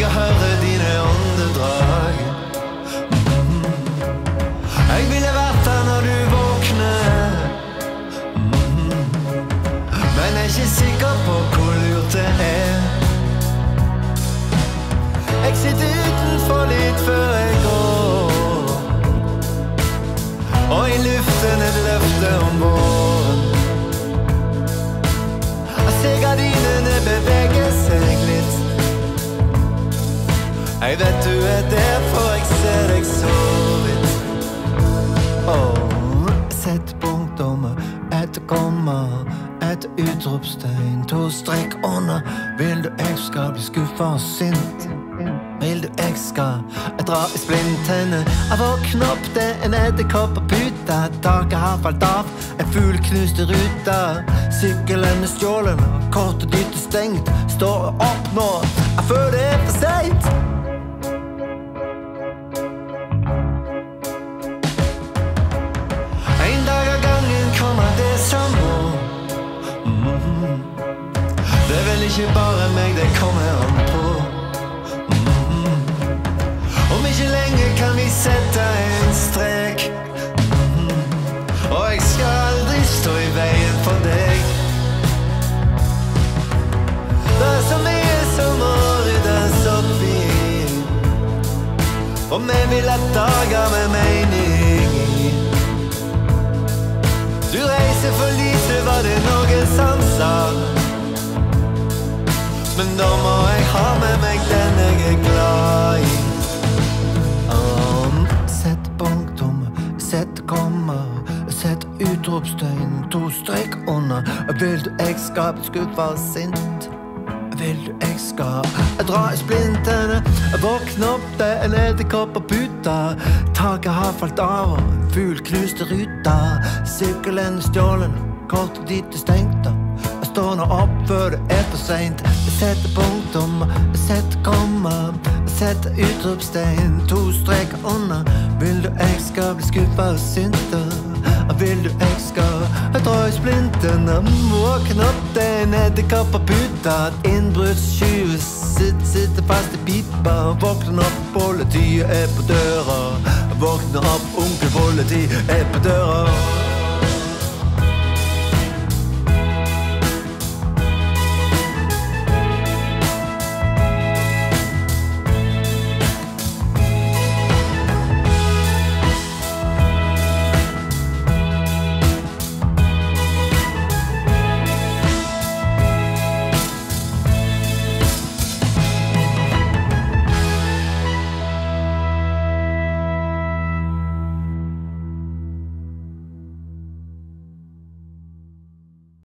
Jeg hører dine åndedrag. Mhm. Jeg ville vært der når du våkner. Mhm. Men jeg er ikke sikker på hvor lurt det er. Jeg sitter utenfor litt før jeg går. Og i luften Jeg vet du er der, for jeg ser deg så vidt. Åh, sett punktum, et komma, et utropstegn, to strek under. Vil du jeg skal bli skuffa og sint? Vil du jeg skal jeg dra i splintene? Jeg våkner opp, det er en edderkopp og pute, Taket har falt av, en fugl knuste ruta. Sykkelen er stjålen, kortet dytt er stengt. Står opp nå, jeg føler det er for seint. Ikke bare meg det kommer an på. Mhm. Om ikke lenge kan vi sette en strek. Mhm. Og jeg skal aldri stå i veien for deg. Det er så mye som må ryddes opp i. Og vi vil ha dager med mening. Du reiser for lite, var det noen som sa. Men da må jeg ha med meg den jeg er glad i. Um, sett punktum, sett komma, sett utropstegn, to strek under. Vil du jeg skal bli skuffa sint? Vil du jeg skal dra i splintene? Våkne opp, det er en edderkopp på puta. Taket har falt av, og fugl knuste ruta. Sykkelen stjålen, kortet ditt er stengt. Nå opp før det er for seint. Sett punktum, sett komma. sett utropstegn, to strek under. Vil du jeg skal bli skuffa og sinte? Vil du jeg skal dra i splintene? Våkne opp, det er på puta. Innbruddstyv sitt, sitter fast i pipa. Våkne opp, politiet er på døra. Våkne opp, onkel politi er på døra.